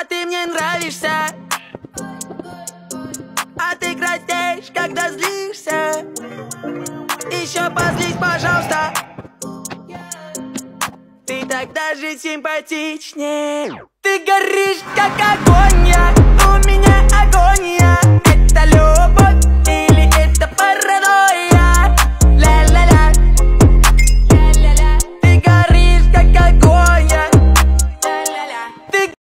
А ты мне нравишься. А ты краснеешь, когда злишься. Еще позлись, пожалуйста. Ты так даже симпатичнее. Ты горишь, как огонь,